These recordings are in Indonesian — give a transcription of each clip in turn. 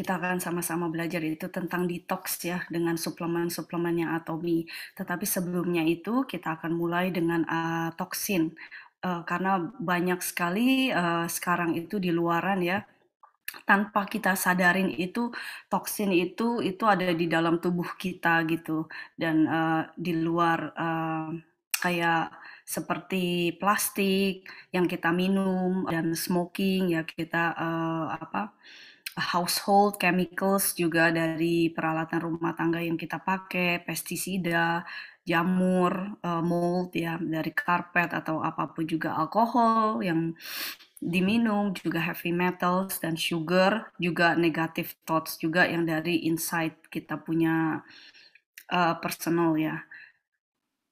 kita akan sama-sama belajar itu tentang detox ya dengan suplemen-suplemen yang atomi. Tetapi sebelumnya itu kita akan mulai dengan uh, toksin uh, karena banyak sekali uh, sekarang itu di luaran ya tanpa kita sadarin itu toksin itu itu ada di dalam tubuh kita gitu dan uh, di luar uh, kayak seperti plastik yang kita minum dan smoking ya kita uh, apa household chemicals juga dari peralatan rumah tangga yang kita pakai, pestisida, jamur, uh, mold ya dari karpet atau apa pun juga alkohol yang diminum juga heavy metals dan sugar juga negative thoughts juga yang dari inside kita punya uh, personal ya.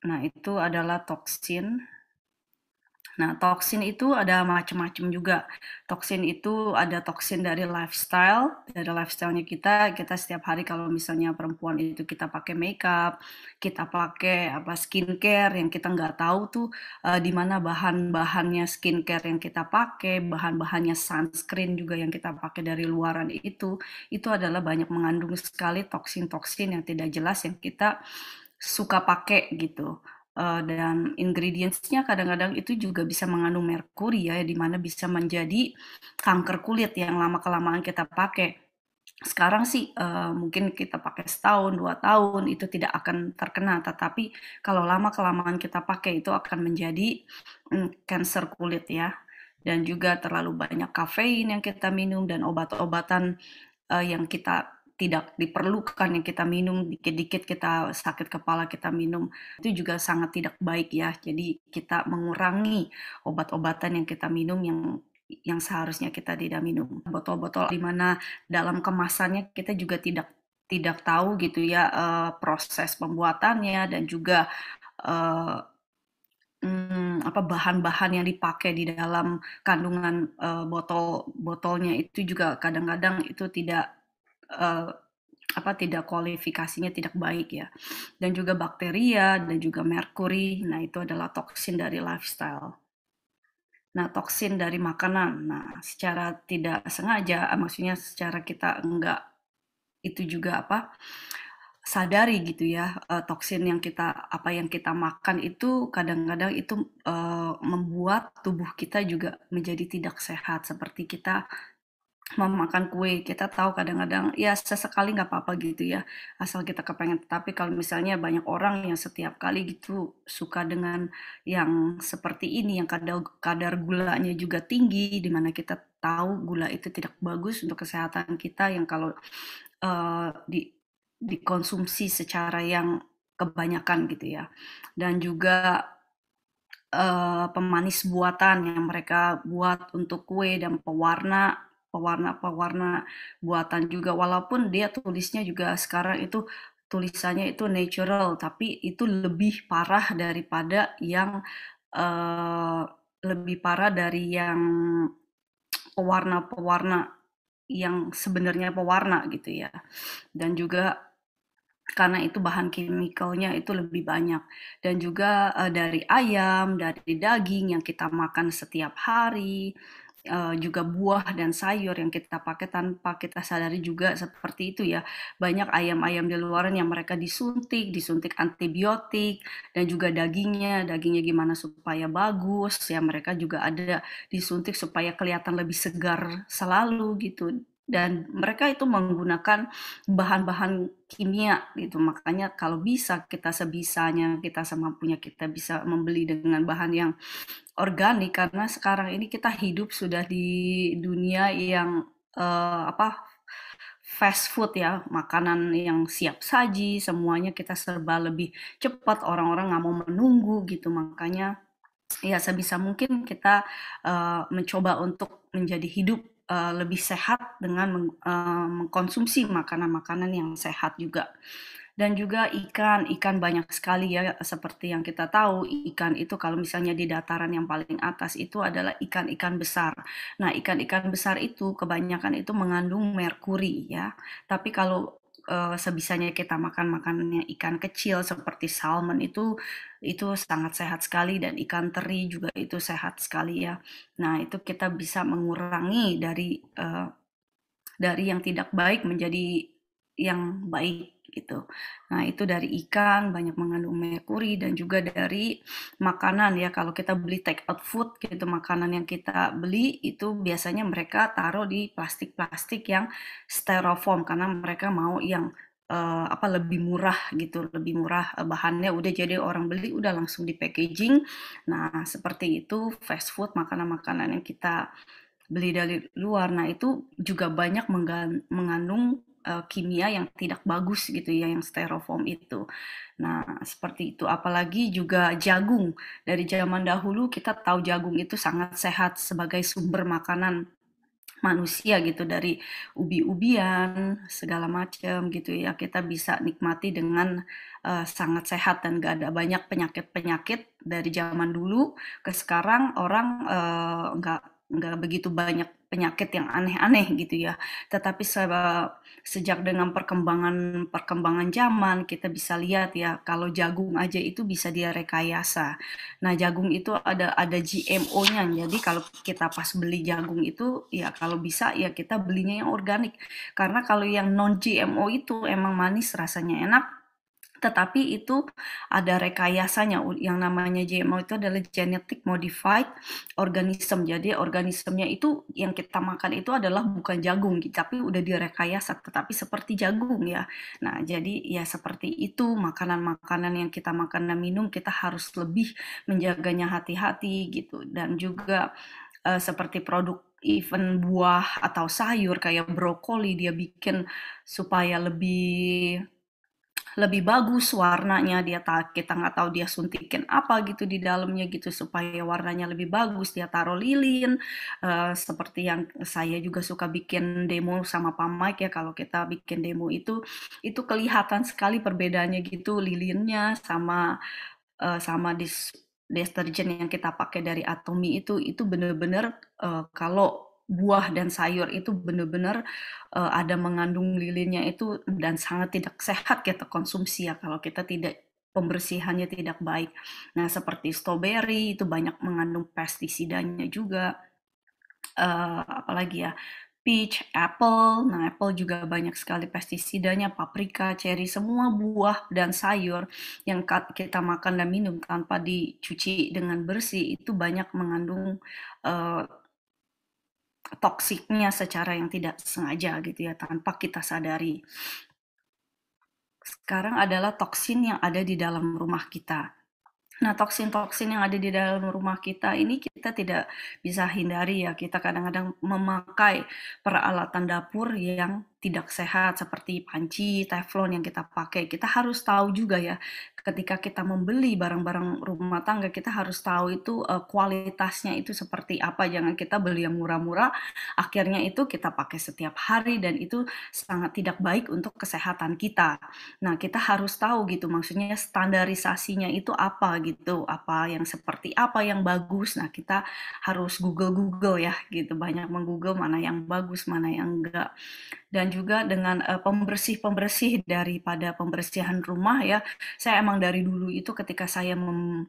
Nah, itu adalah toksin Nah, toksin itu ada macam-macam juga. Toksin itu ada toksin dari lifestyle, dari lifestyle-nya kita, kita setiap hari kalau misalnya perempuan itu kita pakai makeup, kita pakai apa skincare yang kita nggak tahu tuh uh, di mana bahan-bahannya skincare yang kita pakai, bahan-bahannya sunscreen juga yang kita pakai dari luaran itu, itu adalah banyak mengandung sekali toksin-toksin yang tidak jelas yang kita suka pakai gitu uh, dan ingredientsnya kadang-kadang itu juga bisa mengandung merkuri ya, di mana bisa menjadi kanker kulit yang lama kelamaan kita pakai. Sekarang sih uh, mungkin kita pakai setahun, dua tahun itu tidak akan terkena, tetapi kalau lama kelamaan kita pakai itu akan menjadi kanker um, kulit ya. Dan juga terlalu banyak kafein yang kita minum dan obat-obatan uh, yang kita tidak diperlukan yang kita minum dikit-dikit kita sakit kepala kita minum itu juga sangat tidak baik ya. Jadi kita mengurangi obat-obatan yang kita minum yang yang seharusnya kita tidak minum. Botol-botol di mana dalam kemasannya kita juga tidak tidak tahu gitu ya uh, proses pembuatannya dan juga uh, hmm, apa bahan-bahan yang dipakai di dalam kandungan uh, botol botolnya itu juga kadang-kadang itu tidak uh, apa tidak kualifikasinya tidak baik ya. Dan juga bakteria dan juga merkuri nah itu adalah toksin dari lifestyle. Nah toksin dari makanan nah secara tidak sengaja maksudnya secara kita enggak itu juga apa sadari gitu ya uh, toksin yang kita apa yang kita makan itu kadang-kadang itu uh, membuat tubuh kita juga menjadi tidak sehat. Seperti kita memakan kue, kita tahu kadang-kadang ya sesekali nggak apa-apa gitu ya, asal kita kepengen. Tapi kalau misalnya banyak orang yang setiap kali gitu suka dengan yang seperti ini, yang kadar kadar gulanya juga tinggi, di mana kita tahu gula itu tidak bagus untuk kesehatan kita yang kalau uh, di dikonsumsi secara yang kebanyakan gitu ya. Dan juga uh, pemanis buatan yang mereka buat untuk kue dan pewarna pewarna-pewarna buatan juga. Walaupun dia tulisnya juga sekarang itu tulisannya itu natural tapi itu lebih parah daripada yang uh, lebih parah dari yang pewarna-pewarna yang sebenarnya pewarna gitu ya. Dan juga karena itu bahan kimikalnya itu lebih banyak. Dan juga uh, dari ayam, dari daging yang kita makan setiap hari, uh, juga buah dan sayur yang kita pakai tanpa kita sadari juga seperti itu ya. Banyak ayam-ayam di luaran yang mereka disuntik, disuntik antibiotik dan juga dagingnya, dagingnya gimana supaya bagus ya mereka juga ada disuntik supaya kelihatan lebih segar selalu gitu. Dan mereka itu menggunakan bahan-bahan kimia gitu. Makanya kalau bisa kita sebisanya kita semampunya kita bisa membeli dengan bahan yang organik karena sekarang ini kita hidup sudah di dunia yang uh, apa fast food ya makanan yang siap saji semuanya kita serba lebih cepat orang-orang nggak mau menunggu gitu makanya ya sebisa mungkin kita uh, mencoba untuk menjadi hidup uh, lebih sehat dengan meng, uh, mengkonsumsi makanan-makanan yang sehat juga. Dan juga ikan, ikan banyak sekali ya seperti yang kita tahu, ikan itu kalau misalnya di dataran yang paling atas itu adalah ikan-ikan besar. Nah, ikan-ikan besar itu kebanyakan itu mengandung merkuri ya. Tapi kalau uh, sebisanya kita makan makanannya ikan kecil seperti salmon itu itu sangat sehat sekali dan ikan teri juga itu sehat sekali ya. Nah, itu kita bisa mengurangi dari uh, dari yang tidak baik menjadi yang baik gitu. Nah, itu dari ikan banyak mengandung merkuri dan juga dari makanan ya. Kalau kita beli take out food gitu, makanan yang kita beli itu biasanya mereka taruh di plastik-plastik yang styrofoam karena mereka mau yang uh, apa lebih murah gitu, lebih murah uh, bahannya udah jadi orang beli udah langsung di packaging. Nah, seperti itu fast food makanan-makanan yang kita beli dari luar. Nah, itu juga banyak mengandung uh, kimia yang tidak bagus gitu ya, yang styrofoam itu. Nah, seperti itu. Apalagi juga jagung. Dari zaman dahulu kita tahu jagung itu sangat sehat sebagai sumber makanan manusia gitu dari ubi-ubian segala macam gitu ya kita bisa nikmati dengan uh, sangat sehat dan gak ada banyak penyakit-penyakit dari zaman dulu ke sekarang orang uh, nggak nggak begitu banyak penyakit yang aneh-aneh gitu ya. Tetapi se sejak dengan perkembangan perkembangan zaman kita bisa lihat ya kalau jagung aja itu bisa dia rekayasa. Nah, jagung itu ada ada GMO-nya. Jadi kalau kita pas beli jagung itu ya kalau bisa ya kita belinya yang organik. Karena kalau yang non GMO itu emang manis rasanya enak tetapi itu ada rekayasanya, yang namanya GMO itu adalah genetic modified organism. Jadi organismenya itu yang kita makan itu adalah bukan jagung, tapi udah direkayasa, tetapi seperti jagung ya. Nah, jadi ya seperti itu makanan-makanan yang kita makan dan minum kita harus lebih menjaganya hati-hati gitu. Dan juga uh, seperti produk even buah atau sayur kayak brokoli dia bikin supaya lebih lebih bagus warnanya dia tak kita nggak tahu dia suntikin apa gitu di dalamnya gitu supaya warnanya lebih bagus dia taruh lilin. Uh, seperti yang saya juga suka bikin demo sama Pak Mike ya kalau kita bikin demo itu itu kelihatan sekali perbedaannya gitu lilinnya sama uh, sama dis deterjen yang kita pakai dari Atomi itu itu bener-bener uh, kalau buah dan sayur itu benar-benar uh, ada mengandung lilinnya itu dan sangat tidak sehat kita konsumsi ya kalau kita tidak pembersihannya tidak baik. Nah, seperti strawberry itu banyak mengandung pestisidanya juga. Uh, apalagi ya peach, apple. Nah, apple juga banyak sekali pestisidanya, paprika, cherry, semua buah dan sayur yang kita makan dan minum tanpa dicuci dengan bersih itu banyak mengandung uh, toksiknya secara yang tidak sengaja gitu ya, tanpa kita sadari. Sekarang adalah toksin yang ada di dalam rumah kita. Nah, toksin-toksin yang ada di dalam rumah kita ini kita tidak bisa hindari ya. Kita kadang-kadang memakai peralatan dapur yang tidak sehat seperti panci, teflon yang kita pakai. Kita harus tahu juga ya ketika kita membeli barang-barang rumah tangga kita harus tahu itu uh, kualitasnya itu seperti apa. Jangan kita beli yang murah-murah akhirnya itu kita pakai setiap hari dan itu sangat tidak baik untuk kesehatan kita. Nah kita harus tahu gitu maksudnya standarisasinya itu apa gitu apa yang seperti apa yang bagus. Nah kita harus google google ya gitu banyak menggoogle mana yang bagus mana yang enggak dan juga dengan uh, pembersih-pembersih daripada pembersihan rumah ya. Saya emang dari dulu itu ketika saya mem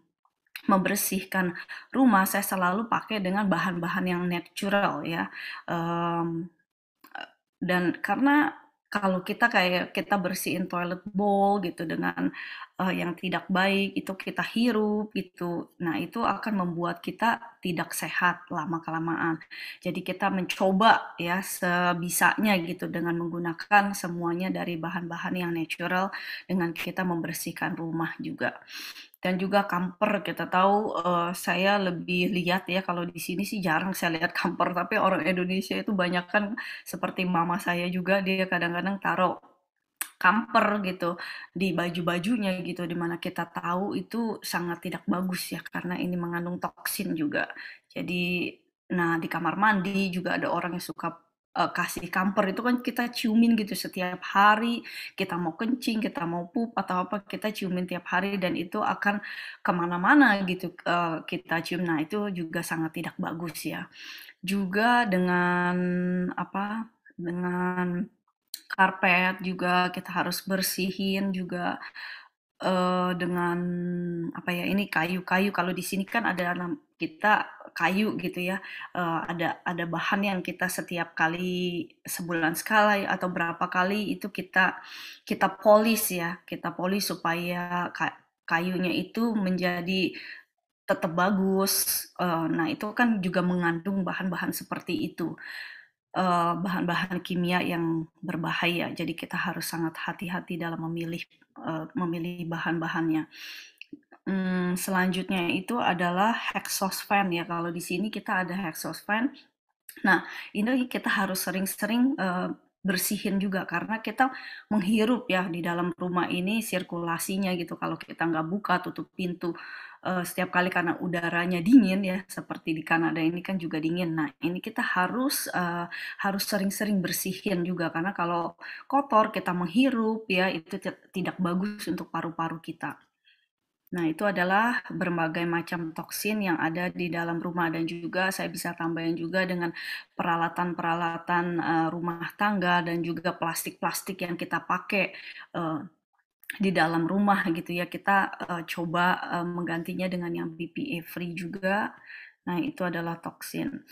membersihkan rumah saya selalu pakai dengan bahan-bahan yang natural ya. Um, dan karena kalau kita kayak kita bersihin toilet bowl gitu dengan uh, yang tidak baik itu kita hirup gitu. Nah, itu akan membuat kita tidak sehat lama-kelamaan. Jadi kita mencoba ya sebisanya gitu dengan menggunakan semuanya dari bahan-bahan yang natural dengan kita membersihkan rumah juga dan juga kamper kita tahu uh, saya lebih lihat ya kalau di sini sih jarang saya lihat kamper tapi orang Indonesia itu banyak kan seperti mama saya juga dia kadang-kadang taruh kamper gitu di baju-bajunya gitu di mana kita tahu itu sangat tidak bagus ya karena ini mengandung toksin juga jadi nah di kamar mandi juga ada orang yang suka uh, kasih kamper itu kan kita ciumin gitu setiap hari, kita mau kencing, kita mau pup atau apa kita ciumin tiap hari dan itu akan ke mana-mana gitu uh, kita cium. Nah itu juga sangat tidak bagus ya. Juga dengan apa? Dengan karpet juga kita harus bersihin juga uh, dengan apa ya ini kayu-kayu. Kalau di sini kan ada kita kayu gitu ya, eee, ada ada bahan yang kita setiap kali sebulan sekali atau berapa kali itu kita kita polish ya, kita polish supaya ka kayunya itu menjadi tetap bagus, eee, nah itu kan juga mengandung bahan-bahan seperti itu, bahan-bahan kimia yang berbahaya, jadi kita harus sangat hati-hati dalam memilih, eee, memilih bahan-bahannya. Mmm, selanjutnya itu adalah hexospan ya, kalau di sini kita ada hexospan. Nah, ini kita harus sering-sering, eee, bersihin juga karena kita menghirup ya di dalam rumah ini sirkulasinya gitu, kalau kita nggak buka, tutup pintu, eee, setiap kali karena udaranya dingin ya, seperti di Kanada ini kan juga dingin. Nah, ini kita harus, eee, harus sering-sering bersihin juga karena kalau kotor kita menghirup ya, itu tidak bagus untuk paru-paru kita. Nah, itu adalah berbagai macam toksin yang ada di dalam rumah dan juga saya bisa tambahin juga dengan peralatan-peralatan, eee, rumah tangga dan juga plastik-plastik yang kita pakai, eee, di dalam rumah gitu ya, kita, eee, coba, menggantinya dengan yang BPA free juga. Nah, itu adalah toksin.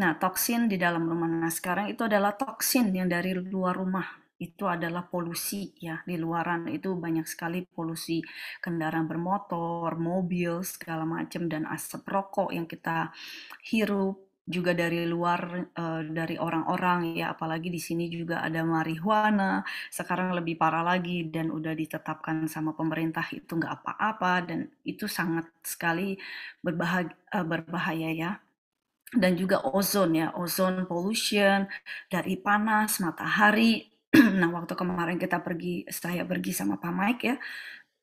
Nah, toksin di dalam rumah. Nah, sekarang itu adalah toksin yang dari luar rumah itu adalah polusi ya di luaran. Itu banyak sekali polusi kendaraan bermotor, mobil segala macam dan asap rokok yang kita hirup juga dari luar uh, dari orang-orang ya. Apalagi di sini juga ada marijuana sekarang lebih parah lagi dan udah ditetapkan sama pemerintah. Itu nggak apa-apa dan itu sangat sekali berbahaya, uh, berbahaya ya. Dan juga ozon ya. Ozon pollution dari panas matahari nah waktu kemarin kita pergi saya pergi sama Pak Mike ya,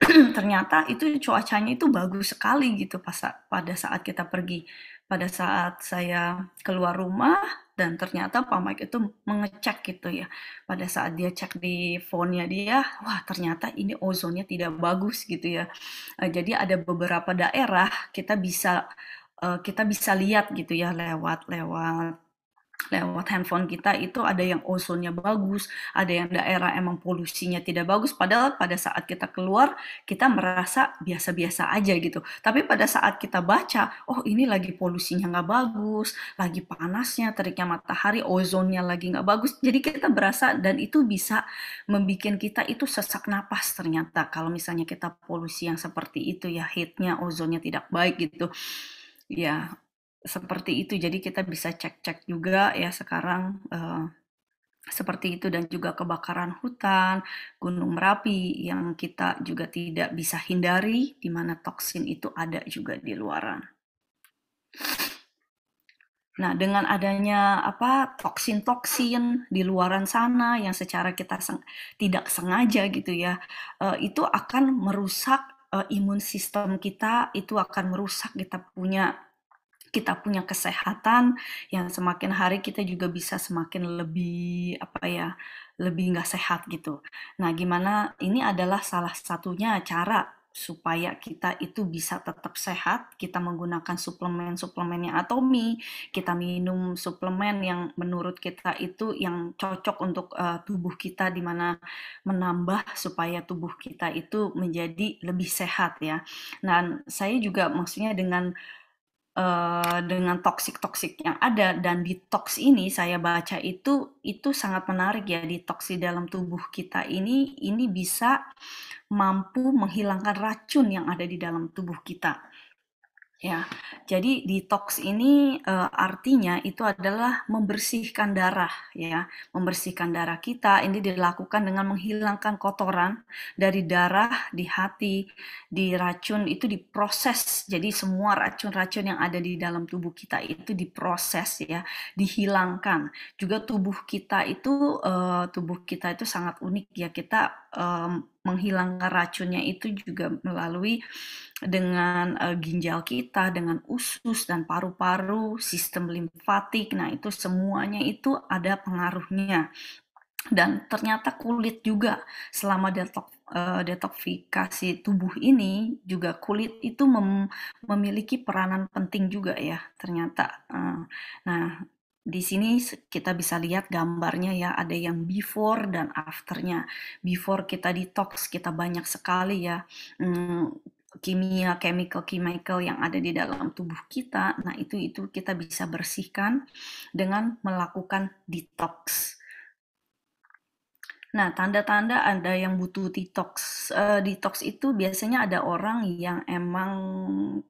ternyata itu cuacanya itu bagus sekali gitu pas pada saat kita pergi. Pada saat saya keluar rumah dan ternyata Pak Mike itu mengecek gitu ya. Pada saat dia cek di phone-nya dia, wah ternyata ini ozonnya tidak bagus gitu ya. Uh, jadi ada beberapa daerah kita bisa uh, kita bisa lihat gitu ya lewat lewat lewat handphone kita itu ada yang ozonnya bagus, ada yang daerah emang polusinya tidak bagus, padahal pada saat kita keluar, kita merasa biasa-biasa aja gitu. Tapi pada saat kita baca, oh ini lagi polusinya nggak bagus, lagi panasnya, teriknya matahari, ozonnya lagi nggak bagus, jadi kita berasa dan itu bisa membuat kita itu sesak napas ternyata kalau misalnya kita polusi yang seperti itu ya, heatnya, ozonnya tidak baik gitu. Ya, seperti itu, jadi kita bisa cek-cek juga ya sekarang, uh, seperti itu dan juga kebakaran hutan, gunung Merapi yang kita juga tidak bisa hindari, di mana toksin itu ada juga di luaran. Nah, dengan adanya apa toksin-toksin di luaran sana yang secara kita seng tidak sengaja gitu ya, uh, itu akan merusak, uh, imun sistem kita, itu akan merusak kita punya kita punya kesehatan yang semakin hari kita juga bisa semakin lebih apa ya lebih nggak sehat gitu. Nah, gimana ini adalah salah satunya cara supaya kita itu bisa tetap sehat, kita menggunakan suplemen-suplemen yang atomi, kita minum suplemen yang menurut kita itu yang cocok untuk uh, tubuh kita di mana menambah supaya tubuh kita itu menjadi lebih sehat ya. Dan saya juga maksudnya dengan uh, dengan toksik-toksik yang ada dan detox ini saya baca itu itu sangat menarik ya detox di dalam tubuh kita ini ini bisa mampu menghilangkan racun yang ada di dalam tubuh kita. Ya, jadi detox ini uh, artinya itu adalah membersihkan darah ya, membersihkan darah kita ini dilakukan dengan menghilangkan kotoran dari darah di hati, di racun itu diproses. Jadi semua racun-racun yang ada di dalam tubuh kita itu diproses ya, dihilangkan. Juga tubuh kita itu uh, tubuh kita itu sangat unik ya. Kita um, menghilangkan racunnya itu juga melalui dengan uh, ginjal kita, dengan usus dan paru-paru, sistem limfatik. Nah, itu semuanya itu ada pengaruhnya. Dan ternyata kulit juga selama detok uh, detoksifikasi tubuh ini juga kulit itu mem memiliki peranan penting juga ya ternyata. Uh, nah, di sini kita bisa lihat gambarnya ya, ada yang before dan afternya. Before kita detox, kita banyak sekali ya, hmm, kimia, chemical-chemical yang ada di dalam tubuh kita. Nah, itu itu kita bisa bersihkan dengan melakukan detox. Nah, tanda-tanda ada yang butuh detox. Uh, detox itu biasanya ada orang yang emang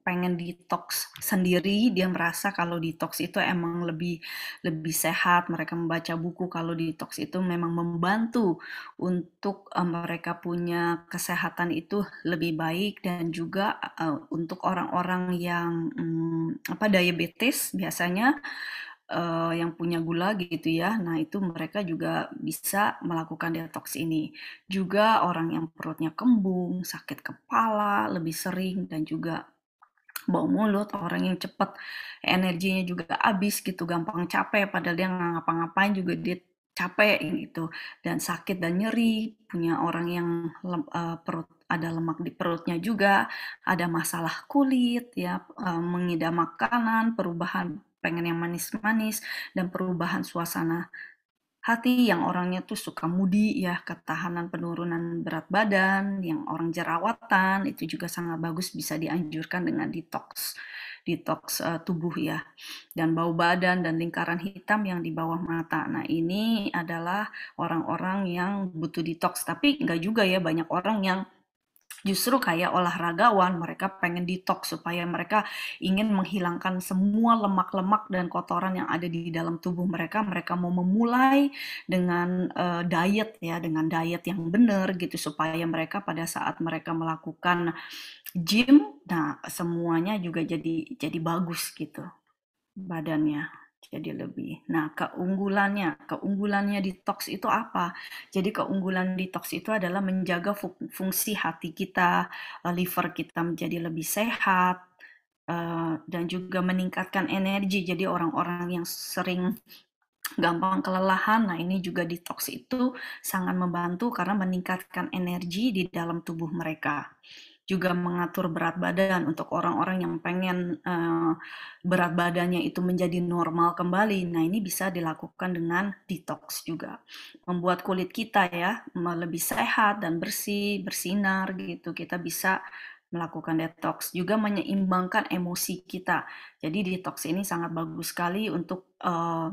pengen detox sendiri, dia merasa kalau detox itu emang lebih lebih sehat. Mereka membaca buku kalau detox itu memang membantu untuk uh, mereka punya kesehatan itu lebih baik dan juga uh, untuk orang-orang yang um, apa diabetes biasanya uh, yang punya gula gitu ya. Nah, itu mereka juga bisa melakukan detox ini. Juga orang yang perutnya kembung, sakit kepala lebih sering dan juga bau mulut, orang yang cepat energinya juga habis gitu, gampang capek padahal dia ngapa-ngapain juga dia capek gitu dan sakit dan nyeri, punya orang yang uh, perut ada lemak di perutnya juga, ada masalah kulit ya, uh, mengidam makanan, perubahan pengen yang manis-manis dan perubahan suasana hati yang orangnya tuh suka mudi ya ketahanan penurunan berat badan yang orang jerawatan itu juga sangat bagus bisa dianjurkan dengan detox detox uh, tubuh ya dan bau badan dan lingkaran hitam yang di bawah mata. Nah ini adalah orang-orang yang butuh detox tapi enggak juga ya banyak orang yang justru kayak olahragawan mereka pengen detox supaya mereka ingin menghilangkan semua lemak-lemak dan kotoran yang ada di dalam tubuh mereka. Mereka mau memulai dengan uh, diet ya dengan diet yang benar gitu supaya mereka pada saat mereka melakukan gym nah semuanya juga jadi jadi bagus gitu badannya jadi lebih. Nah, keunggulannya, keunggulannya detox itu apa? Jadi keunggulan detox itu adalah menjaga fungsi hati kita, eh, liver kita menjadi lebih sehat, eh, dan juga meningkatkan energi. Jadi orang-orang yang sering gampang kelelahan, nah ini juga detox itu sangat membantu karena meningkatkan energi di dalam tubuh mereka juga mengatur berat badan untuk orang-orang yang pengen uh, berat badannya itu menjadi normal kembali. Nah, ini bisa dilakukan dengan detox juga. Membuat kulit kita ya lebih sehat dan bersih, bersinar gitu. Kita bisa melakukan detox, juga menyeimbangkan emosi kita. Jadi detox ini sangat bagus sekali untuk uh,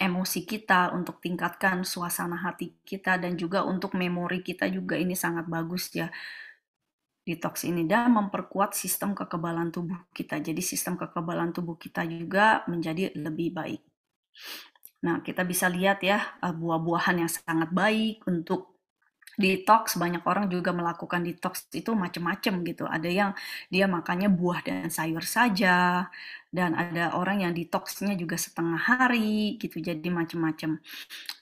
emosi kita, untuk tingkatkan suasana hati kita dan juga untuk memori kita juga ini sangat bagus ya detox ini dan memperkuat sistem kekebalan tubuh kita. Jadi sistem kekebalan tubuh kita juga menjadi lebih baik. Nah, kita bisa lihat ya eh, buah-buahan yang sangat baik untuk detox banyak orang juga melakukan detox itu macam-macam gitu ada yang dia makannya buah dan sayur saja dan ada orang yang detoxnya juga setengah hari gitu. Jadi macam-macam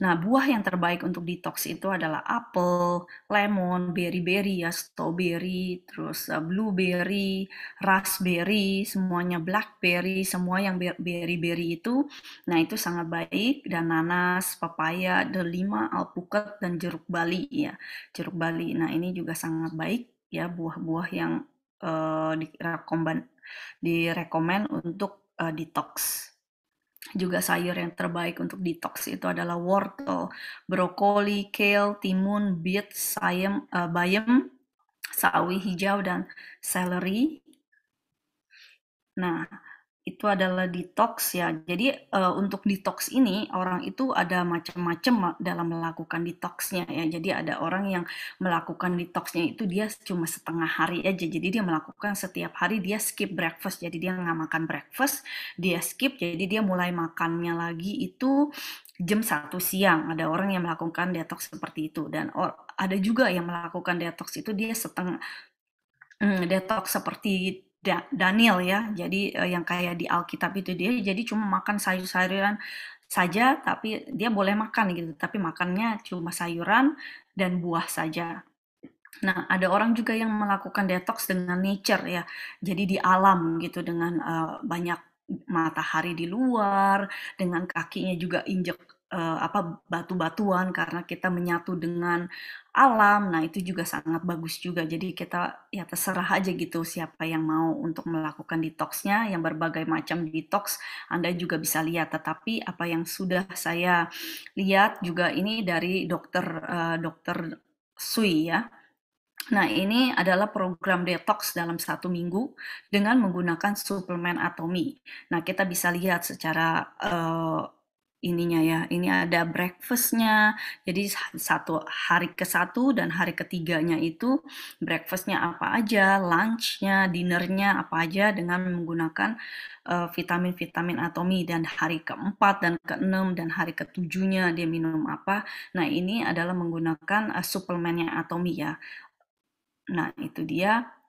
nah buah yang terbaik untuk detox itu adalah apel lemon berry-berry ya strawberry terus uh, blueberry raspberry semuanya blackberry semua yang berry-berry itu. Nah itu sangat baik. Dan nanas papaya delima alpukat dan jeruk bali ya jeruk bali. Nah ini juga sangat baik ya buah-buah yang uh, direkomend direkomend untuk uh, detox. Juga sayur yang terbaik untuk detox itu adalah wortel, brokoli, kale, timun, beet, sayem, uh, bayam, sawi hijau dan celery. Nah, itu adalah detox ya. Jadi uh, untuk detox ini orang itu ada macam-macam dalam melakukan detoxnya ya. Jadi ada orang yang melakukan detoxnya itu dia cuma setengah hari aja. Jadi dia melakukan setiap hari dia skip breakfast. Jadi dia nggak makan breakfast, dia skip. Jadi dia mulai makannya lagi itu jam satu siang. Ada orang yang melakukan detox seperti itu dan ada juga yang melakukan detox itu dia setengah hmm, detox seperti Daniel ya, jadi uh, yang kayak di Alkitab itu dia jadi cuma makan sayur-sayuran saja, tapi dia boleh makan gitu, tapi makannya cuma sayuran dan buah saja. Nah, ada orang juga yang melakukan detox dengan nature ya, jadi di alam gitu dengan uh, banyak matahari di luar, dengan kakinya juga injek uh, apa batu-batuan karena kita menyatu dengan alam. Nah, itu juga sangat bagus juga. Jadi kita ya terserah aja gitu siapa yang mau untuk melakukan detoxnya, yang berbagai macam detox Anda juga bisa lihat. Tetapi apa yang sudah saya lihat juga ini dari dokter uh, dokter Sui ya Nah, ini adalah program detox dalam satu minggu dengan menggunakan suplemen Atomy. Nah, kita bisa lihat secara uh, ininya ya, ini ada breakfastnya. Jadi satu hari ke satu dan hari ketiganya itu breakfastnya apa aja, lunchnya, dinnernya apa aja dengan menggunakan uh, vitamin-vitamin Atomy dan hari keempat dan keenam dan hari ketujuhnya dia minum apa. Nah, ini adalah menggunakan uh, suplemennya Atomy ya. Nah, itu dia.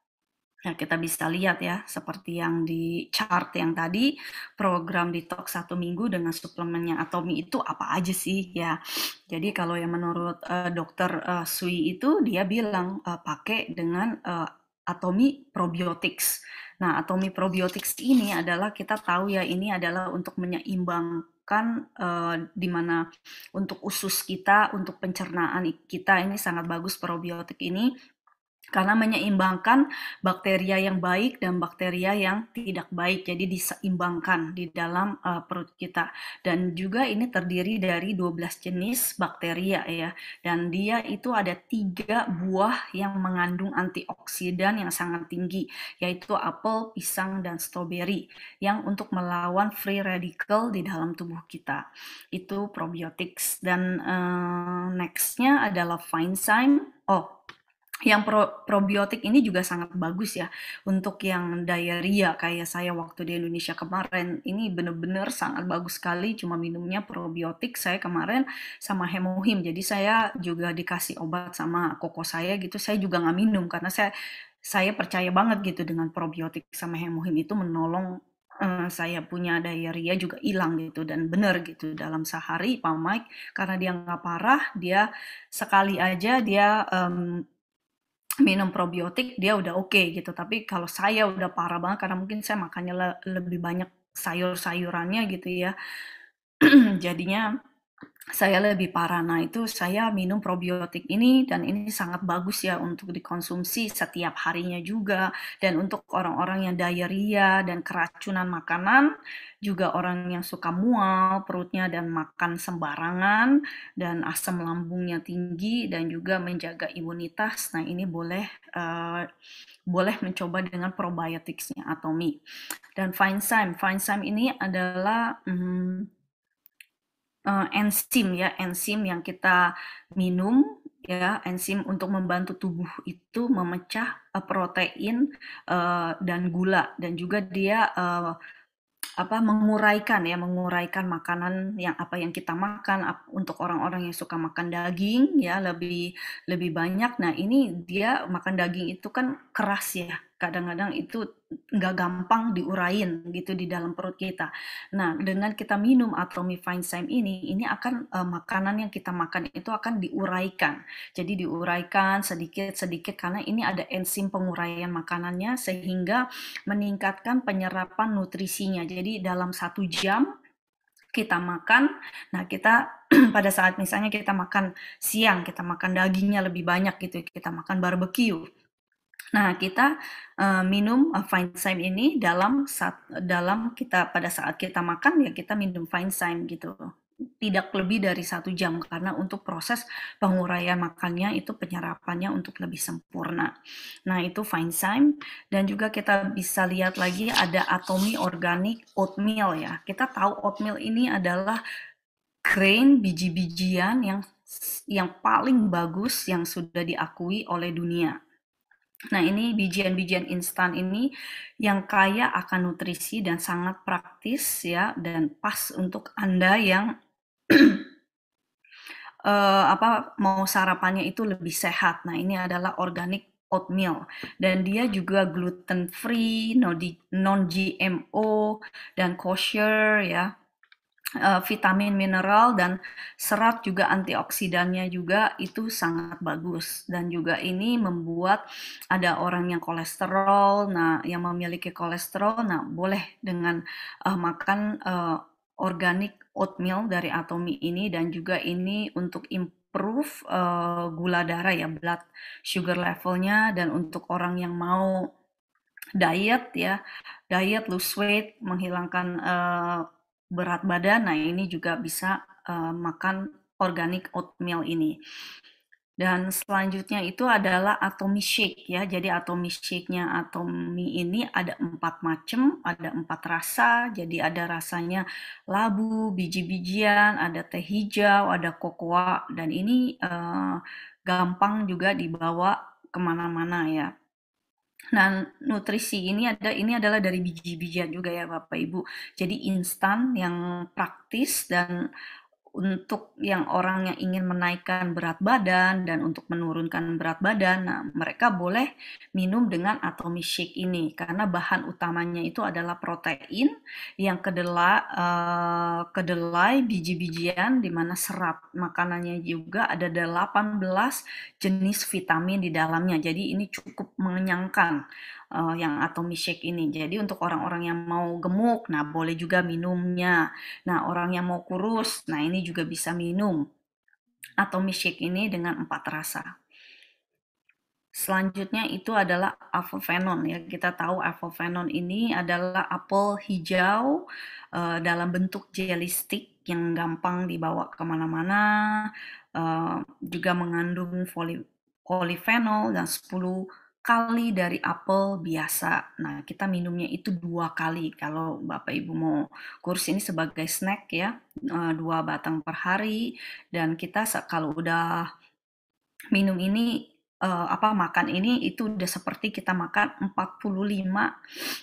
Nah, kita bisa lihat ya, seperti yang di chart yang tadi, program detox satu minggu dengan suplemennya Atomy itu apa aja sih ya. Jadi kalau yang menurut uh, dokter uh, Sui itu dia bilang uh, pakai dengan uh, Atomy Probiotics. Nah, Atomy Probiotics ini adalah kita tahu ya ini adalah untuk menyeimbangkan uh, di mana untuk usus kita, untuk pencernaan kita ini sangat bagus probiotik ini karena menyeimbangkan bakteria yang baik dan bakteria yang tidak baik. Jadi diseimbangkan di dalam uh, perut kita. Dan juga ini terdiri dari 12 jenis bakteria ya. Dan dia itu ada tiga buah yang mengandung antioksidan yang sangat tinggi yaitu apel, pisang dan stroberi yang untuk melawan free radical di dalam tubuh kita. Itu probiotics. Dan uh, nextnya adalah fine oh yang pro, probiotik ini juga sangat bagus ya. Untuk yang diarrhea kayak saya waktu di Indonesia kemarin ini bener-bener sangat bagus sekali. Cuma minumnya probiotik saya kemarin sama hemohim. Jadi saya juga dikasih obat sama koko saya gitu. Saya juga nggak minum karena saya saya percaya banget gitu dengan probiotik sama hemohim itu menolong uh, saya punya diarrhea juga hilang gitu. Dan benar gitu dalam sehari Pak Mike karena dia nggak parah dia sekali aja dia um, minum probiotik dia udah oke okay, gitu. Tapi kalau saya udah parah banget karena mungkin saya makannya le lebih banyak sayur-sayurannya gitu ya. Jadinya saya lebih parah. Nah, itu saya minum probiotik ini dan ini sangat bagus ya untuk dikonsumsi setiap harinya juga. Dan untuk orang-orang yang diarrhea dan keracunan makanan, juga orang yang suka mual perutnya dan makan sembarangan dan asam lambungnya tinggi dan juga menjaga imunitas. Nah, ini boleh uh, boleh mencoba dengan probioticsnya Atomy. Dan Fine Fine Finesime ini adalah um, uh, enzim ya, enzim yang kita minum ya, enzim untuk membantu tubuh itu memecah uh, protein uh, dan gula. Dan juga dia uh, apa menguraikan ya menguraikan makanan yang apa yang kita makan untuk orang-orang yang suka makan daging ya lebih lebih banyak. Nah ini dia makan daging itu kan keras ya kadang-kadang itu nggak gampang diurain gitu di dalam perut kita. Nah, dengan kita minum Atomy Fine ini, ini akan uh, makanan yang kita makan itu akan diuraikan. Jadi diuraikan sedikit-sedikit karena ini ada enzim penguraian makanannya sehingga meningkatkan penyerapan nutrisinya. Jadi dalam satu jam kita makan, nah kita pada saat misalnya kita makan siang, kita makan dagingnya lebih banyak gitu, kita makan barbecue Nah, kita uh, minum uh, fine Zyme ini dalam saat dalam kita pada saat kita makan ya kita minum fine Zyme gitu. Tidak lebih dari satu jam karena untuk proses penguraian makannya itu penyerapannya untuk lebih sempurna. Nah, itu fine Zyme dan juga kita bisa lihat lagi ada Atomy Organic Oatmeal ya. Kita tahu oatmeal ini adalah grain biji-bijian yang yang paling bagus yang sudah diakui oleh dunia Nah, ini bijian-bijian instan ini yang kaya akan nutrisi dan sangat praktis ya dan pas untuk Anda yang uh, apa mau sarapannya itu lebih sehat. Nah, ini adalah organic oatmeal dan dia juga gluten free, non GMO dan kosher ya uh, vitamin mineral dan serat juga antioksidannya juga itu sangat bagus. Dan juga ini membuat ada orang yang kolesterol nah yang memiliki kolesterol nah boleh dengan uh, makan uh, organic oatmeal dari Atomi ini. Dan juga ini untuk improve uh, gula darah ya blood sugar levelnya. Dan untuk orang yang mau diet ya diet lose weight menghilangkan uh, berat badan, nah ini juga bisa uh, makan organic oatmeal ini. Dan selanjutnya itu adalah Atomy Shake ya. Jadi Atomy Shake-nya Atomy ini ada empat macam, ada empat rasa. Jadi ada rasanya labu, biji-bijian, ada teh hijau, ada kokoa, dan ini uh, gampang juga dibawa ke mana-mana ya. Nah, nutrisi ini ada ini adalah dari biji-bijian juga ya Bapak Ibu. Jadi instan yang praktis dan untuk yang orang yang ingin menaikkan berat badan dan untuk menurunkan berat badan, nah mereka boleh minum dengan Atomy Shake ini karena bahan utamanya itu adalah protein yang kedelai, uh, kedelai biji-bijian di mana serat makanannya juga ada 18 jenis vitamin di dalamnya. Jadi ini cukup mengenyangkan uh, yang atomic shake ini. Jadi untuk orang-orang yang mau gemuk, nah boleh juga minumnya. Nah orang yang mau kurus, nah ini juga bisa minum atomic shake ini dengan empat rasa. Selanjutnya itu adalah avofenon ya. Kita tahu avofenon ini adalah apel hijau uh, dalam bentuk jelly yang gampang dibawa ke mana-mana. Uh, juga mengandung polifenol dan 10 kali dari apel biasa. Nah, kita minumnya itu dua kali. Kalau Bapak Ibu mau kurus ini sebagai snack ya, eh, dua batang per hari. Dan kita kalau udah minum ini, uh, apa makan ini itu udah seperti kita makan 45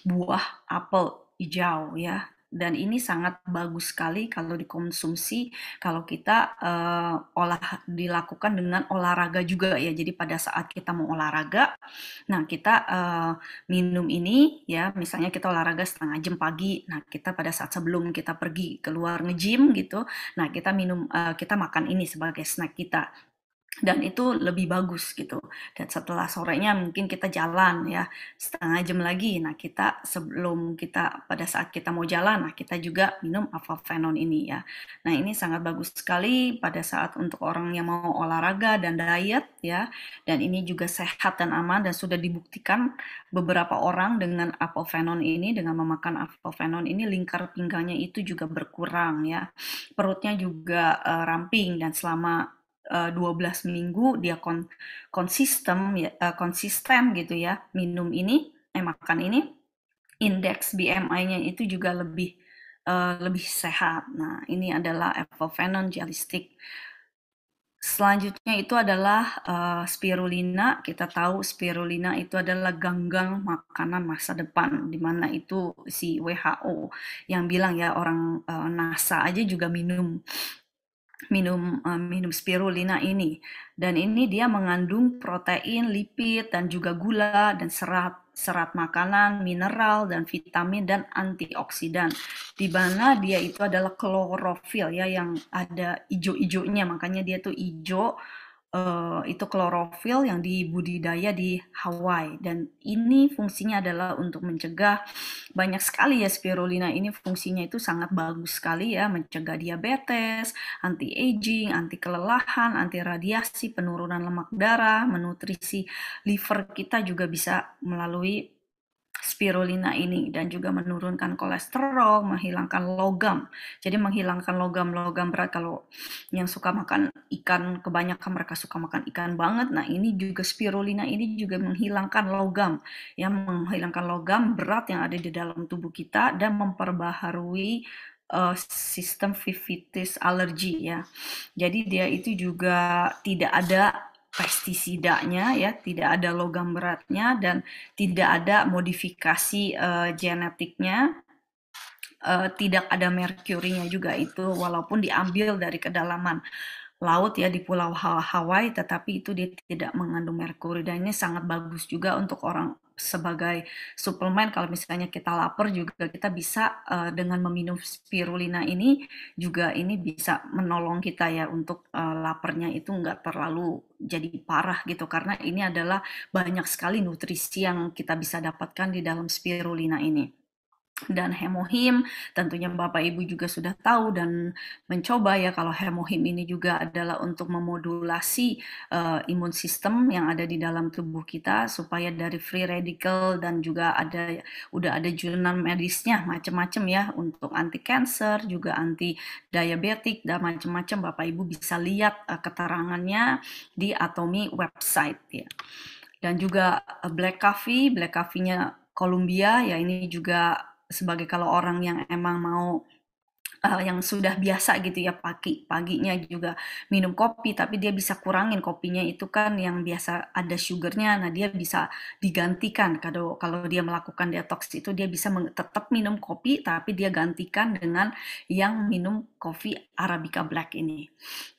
buah apel hijau ya dan ini sangat bagus sekali kalau dikonsumsi kalau kita uh, olah dilakukan dengan olahraga juga ya. Jadi pada saat kita mau olahraga, nah kita uh, minum ini ya, misalnya kita olahraga setengah jam pagi, nah kita pada saat sebelum kita pergi keluar nge-gym gitu, nah kita minum uh, kita makan ini sebagai snack kita dan itu lebih bagus gitu. Dan setelah sorenya mungkin kita jalan ya setengah jam lagi. Nah kita sebelum kita pada saat kita mau jalan, nah kita juga minum avofenon ini ya. Nah ini sangat bagus sekali pada saat untuk orang yang mau olahraga dan diet ya. Dan ini juga sehat dan aman dan sudah dibuktikan beberapa orang dengan avofenon ini dengan memakan avofenon ini lingkar pinggangnya itu juga berkurang ya. Perutnya juga uh, ramping dan selama 12 eh, minggu dia kon konsisten ya uh, konsisten gitu ya minum ini eh makan ini indeks BMI-nya itu juga lebih uh, lebih sehat. Nah, ini adalah Evofenon jelly. Selanjutnya itu adalah uh, spirulina. Kita tahu spirulina itu adalah ganggang makanan masa depan, di mana itu si WHO yang bilang ya orang uh, NASA aja juga minum minum uh, minum spirulina ini dan ini dia mengandung protein, lipid dan juga gula dan serat serat makanan, mineral dan vitamin dan antioksidan. Di mana dia itu adalah klorofil ya yang ada ijo-ijonya makanya dia tuh ijo uh, itu klorofil yang dibudidaya di Hawaii. Dan ini fungsinya adalah untuk mencegah banyak sekali ya spirulina. Ini fungsinya itu sangat bagus sekali ya mencegah diabetes, anti aging, anti kelelahan, anti radiasi, penurunan lemak darah, menutrisi liver kita juga bisa melalui spirulina ini dan juga menurunkan kolesterol, menghilangkan logam. Jadi menghilangkan logam-logam berat kalau yang suka makan ikan kebanyakan mereka suka makan ikan banget. Nah, ini juga spirulina ini juga menghilangkan logam, yang menghilangkan logam berat yang ada di dalam tubuh kita dan memperbaharui uh, sistem vivitis alergi ya. Jadi dia itu juga tidak ada pestisidanya ya, tidak ada logam beratnya dan tidak ada modifikasi uh, genetiknya. Uh, tidak ada merkurinya juga itu walaupun diambil dari kedalaman laut ya di Pulau Hawaii, tetapi itu dia tidak mengandung merkuri dan ini sangat bagus juga untuk orang sebagai suplemen kalau misalnya kita lapar juga kita bisa uh, dengan meminum spirulina ini juga ini bisa menolong kita ya untuk uh, laparnya itu nggak terlalu jadi parah gitu karena ini adalah banyak sekali nutrisi yang kita bisa dapatkan di dalam spirulina ini. Dan hemohim. Tentunya Bapak Ibu juga sudah tahu dan mencoba ya kalau hemohim ini juga adalah untuk memodulasi uh, imun sistem yang ada di dalam tubuh kita supaya dari free radical dan juga ada udah ada jurnal medisnya macam-macam ya untuk anti cancer juga anti diabetik dan macam-macam Bapak Ibu bisa lihat uh, keterangannya di Atomi website ya. Dan juga uh, black coffee, black coffee-nya Columbia ya ini juga sebagai kalau orang yang emang mau uh, yang sudah biasa gitu ya pagi paginya juga minum kopi tapi dia bisa kurangin kopinya itu kan yang biasa ada sugarnya. Nah dia bisa digantikan. Kalau kalau dia melakukan detox itu dia bisa tetap minum kopi tapi dia gantikan dengan yang minum kopi arabica black ini.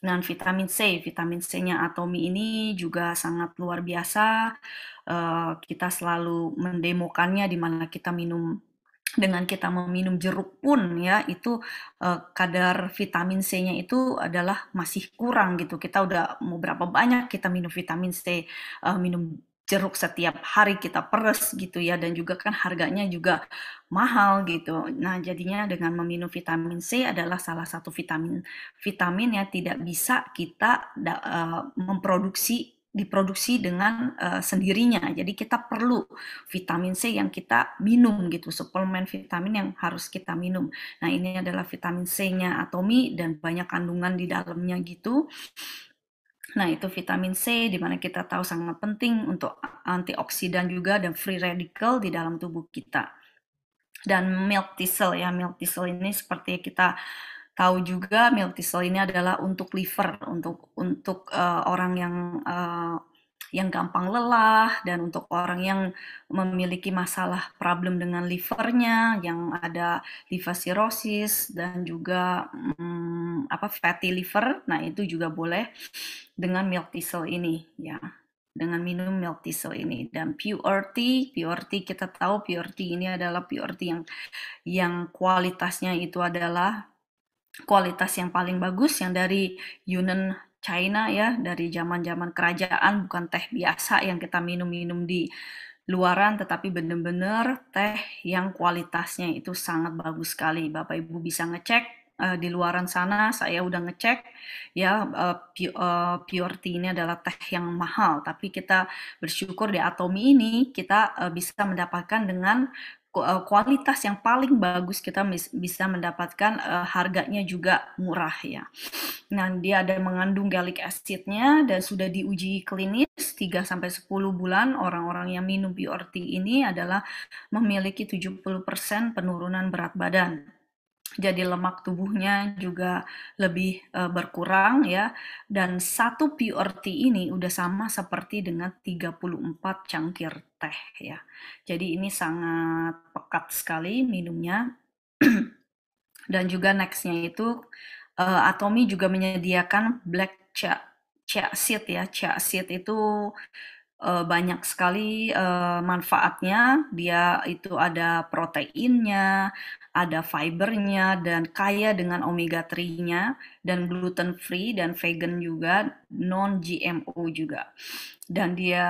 Dan vitamin C vitamin C-nya atomi ini juga sangat luar biasa. Uh, kita selalu mendemokannya di mana kita minum dengan kita meminum jeruk pun ya itu uh, kadar vitamin C-nya itu adalah masih kurang gitu. Kita udah mau berapa banyak kita minum vitamin C, uh, minum jeruk setiap hari kita peres gitu ya dan juga kan harganya juga mahal gitu. Nah, jadinya dengan meminum vitamin C adalah salah satu vitamin vitamin yang tidak bisa kita uh, memproduksi diproduksi dengan uh, sendirinya. Jadi kita perlu vitamin C yang kita minum gitu, suplemen vitamin yang harus kita minum. Nah, ini adalah vitamin C-nya atomi dan banyak kandungan di dalamnya gitu. Nah, itu vitamin C di mana kita tahu sangat penting untuk antioksidan juga dan free radical di dalam tubuh kita. Dan milk thistle ya, milk thistle ini seperti kita tahu juga milk thistle ini adalah untuk liver, untuk untuk uh, orang yang uh, yang gampang lelah dan untuk orang yang memiliki masalah problem dengan livernya yang ada liver cirrhosis dan juga hmm, apa fatty liver. Nah itu juga boleh dengan milk thistle ini ya dengan minum milk thistle ini. Dan pure tea pure tea kita tahu pure tea ini adalah pure tea yang yang kualitasnya itu adalah kualitas yang paling bagus yang dari Yunan China ya dari zaman-zaman kerajaan bukan teh biasa yang kita minum-minum di luaran tetapi benar-benar teh yang kualitasnya itu sangat bagus sekali. Bapak Ibu bisa ngecek uh, di luaran sana saya udah ngecek ya uh, pu pure tea ini adalah teh yang mahal. Tapi kita bersyukur di Atomi ini kita bisa mendapatkan dengan Eh, kualitas yang paling bagus kita bisa mendapatkan uh, harganya juga murah ya. Nah, dia ada mengandung gallic acidnya dan sudah diuji klinis 3 sampai 10 bulan orang-orang yang minum PRT ini adalah memiliki 70% penurunan berat badan jadi lemak tubuhnya juga lebih uh, berkurang ya dan satu PRT ini udah sama seperti dengan 34 cangkir teh ya. Jadi ini sangat pekat sekali minumnya. dan juga nextnya itu uh, Atomi juga menyediakan black chia, chia seed ya. Chia seed itu uh, banyak sekali manfaatnya. Dia itu ada proteinnya, ada fibernya dan kaya dengan omega 3-nya dan gluten free dan vegan juga, non GMO juga. Dan dia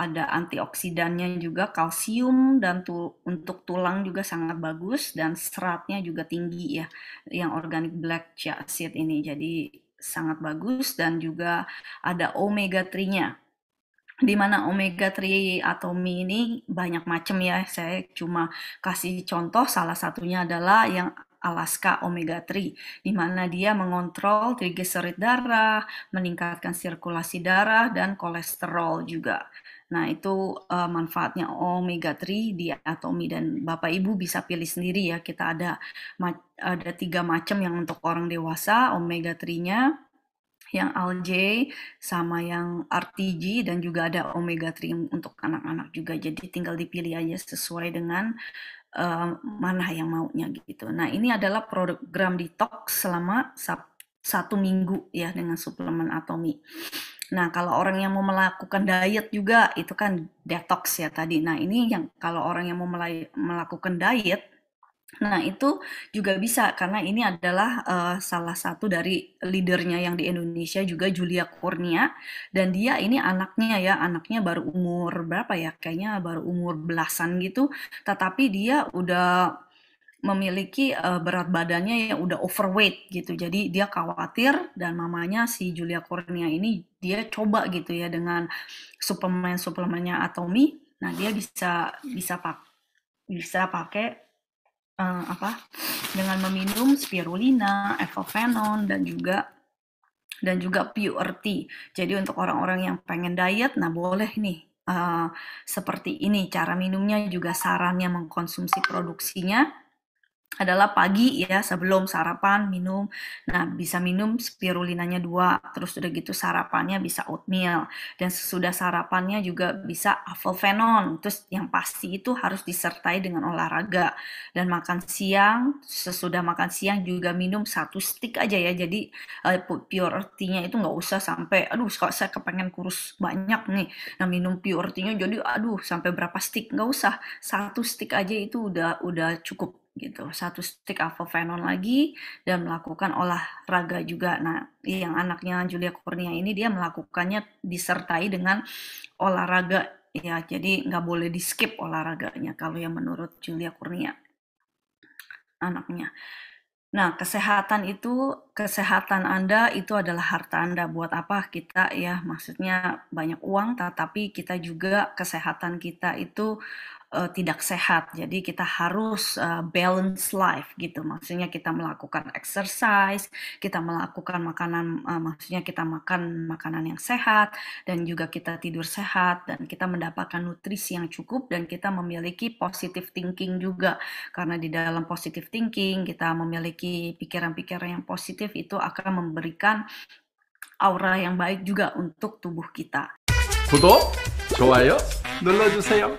ada antioksidannya juga kalsium dan tu untuk tulang juga sangat bagus dan seratnya juga tinggi ya yang organic black chia seed ini jadi sangat bagus dan juga ada omega 3-nya di mana omega 3 atomi ini banyak macam ya. Saya cuma kasih contoh salah satunya adalah yang Alaska omega 3 di mana dia mengontrol trigliserid darah, meningkatkan sirkulasi darah dan kolesterol juga. Nah, itu uh, manfaatnya omega 3 di atomi dan Bapak Ibu bisa pilih sendiri ya. Kita ada ada tiga macam yang untuk orang dewasa omega 3-nya yang ALJ sama yang RTG dan juga ada omega 3 untuk anak-anak juga. Jadi tinggal dipilih aja sesuai dengan uh, mana yang maunya gitu. Nah, ini adalah program detox selama satu minggu ya dengan suplemen Atomi. Nah, kalau orang yang mau melakukan diet juga itu kan detox ya tadi. Nah, ini yang kalau orang yang mau melakukan diet Nah, itu juga bisa karena ini adalah, eee, salah satu dari leader-nya yang di Indonesia juga Julia Kurnia. Dan dia ini anaknya ya, anaknya baru umur berapa ya, kayaknya baru umur belasan gitu, tetapi dia udah memiliki, eee, berat badannya yang udah overweight gitu. Jadi dia khawatir dan mamanya si Julia Kurnia ini dia coba gitu ya dengan suplemen-suplemennya Atomy, nah dia bisa bisa pak bisa pakai Eee, apa, dengan meminum spirulina, evofenon, dan juga dan juga PURT. Jadi untuk orang-orang yang pengen diet, nah boleh nih, eee, seperti ini cara minumnya juga sarannya mengkonsumsi produksinya adalah pagi ya sebelum sarapan minum. Nah, bisa minum spirulinanya dua, terus udah gitu sarapannya bisa oatmeal dan sesudah sarapannya juga bisa avofenon. Terus yang pasti itu harus disertai dengan olahraga dan makan siang. Sesudah makan siang juga minum satu stick aja ya. Jadi uh, pure tea-nya itu nggak usah sampai, aduh kok saya kepengen kurus banyak nih. Nah minum pure tea-nya jadi aduh sampai berapa stick nggak usah. Satu stick aja itu udah udah cukup gitu. Satu stick avofenon lagi dan melakukan olahraga juga. Nah, yang anaknya Julia Kurnia ini dia melakukannya disertai dengan olahraga ya. Jadi nggak boleh di skip olahraganya kalau yang menurut Julia Kurnia anaknya. Nah, kesehatan itu, kesehatan Anda itu adalah harta Anda. Buat apa kita ya, maksudnya banyak uang, tetapi kita juga kesehatan kita itu uh, tidak sehat. Jadi kita harus uh, balance life gitu. Maksudnya kita melakukan exercise, kita melakukan makanan, uh, maksudnya kita makan makanan yang sehat dan juga kita tidur sehat dan kita mendapatkan nutrisi yang cukup dan kita memiliki positive thinking juga. Karena di dalam positive thinking kita memiliki pikiran-pikiran yang positif itu akan memberikan aura yang baik juga untuk tubuh kita. 구독, 좋아요 눌러주세요.